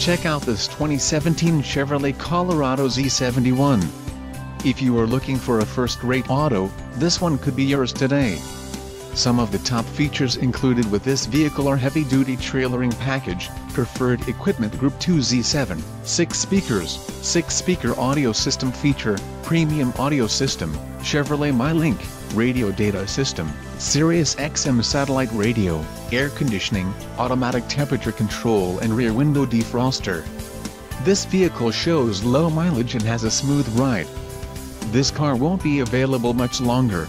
Check out this 2017 Chevrolet Colorado Z71. If you are looking for a first-rate auto, this one could be yours today. Some of the top features included with this vehicle are heavy-duty trailering package, preferred equipment Group 2 Z7, 6 speakers, 6-speaker audio system feature, premium audio system, Chevrolet MyLink, radio data system, Sirius XM satellite radio, air conditioning, automatic temperature control and rear window defroster. This vehicle shows low mileage and has a smooth ride. This car won't be available much longer.